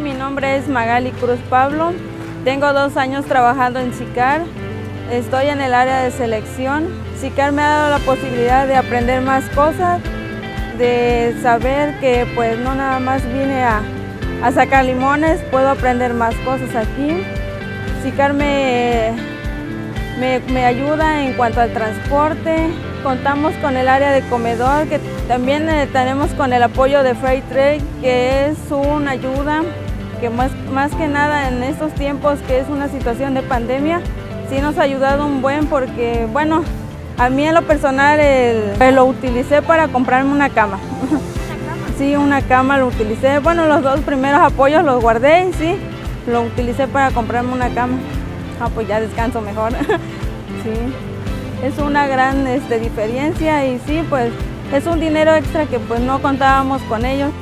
nombre es Magali Cruz Pablo. Tengo dos años trabajando en SICAR. Estoy en el área de selección. SICAR me ha dado la posibilidad de aprender más cosas, de saber que pues no nada más vine a, sacar limones, puedo aprender más cosas aquí. SICAR me, me, ayuda en cuanto al transporte. Contamos con el área de comedor, que también eh, tenemos con el apoyo de Freight Trade, que es una ayuda que más, más que nada en estos tiempos que es una situación de pandemia, sí nos ha ayudado un buen porque, bueno, a mí en lo personal pues, lo utilicé para comprarme una cama. Sí, una cama lo utilicé. Bueno, los dos primeros apoyos los guardé, sí, lo utilicé para comprarme una cama. Ah, pues ya descanso mejor. sí, es una gran este, diferencia y sí, pues es un dinero extra que pues no contábamos con ellos.